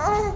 うん。